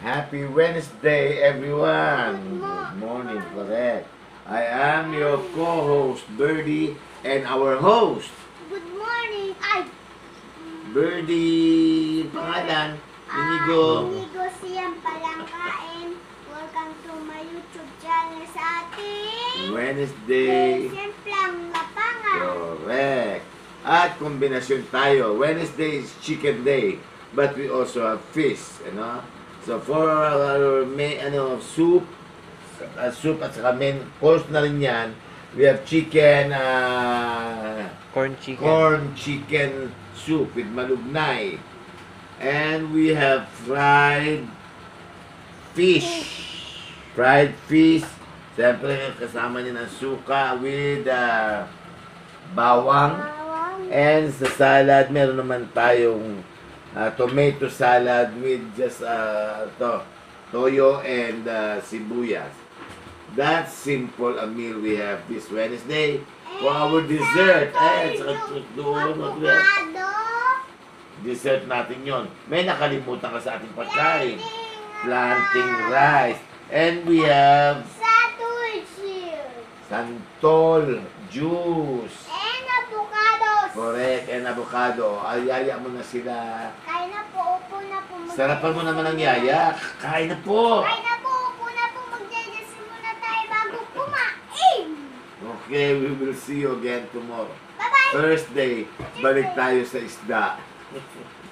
Happy Wednesday, everyone. Good morning, correct. I am your co-host, Birdie, and our host, Good morning! Ay! Birdie, pangalan, Inigo. Ah, Inigo siyang palang kain. Welcome to my YouTube channel sa ating... Wednesday, Semplang lapangan. correct. At kombinasyon tayo. Wednesday is chicken day, but we also have fish, you know? So for our main, ano, soup, uh, soup at saka main course na rin yan, we have chicken, uh, Corn chicken. corn chicken soup with malugnay. And we have fried fish. Fried fish. Siyempre, kasama niya ng suka with uh, bawang. Bawang. And sa salad, meron naman tayong uh, tomato salad with just uh, to, toyo and uh, sibuyas. That simple a meal we have this Wednesday. For our dessert, ay, at saka doon, have? Avocado. Dessert natin yon. May nakalimutan ka sa ating pagkain. Planting rice. And we have santol juice. And avocados. Correct. And avocado. Ayaya mo na sila. Kain na po. Upo na po. mag- Sarapan mo naman ang yaya. Kain na po. Kain na po. Upo na po. Magdadasal muna tayo bago kumain. Okay, we will see you again tomorrow. Bye-bye. Thursday, balik tayo sa isda.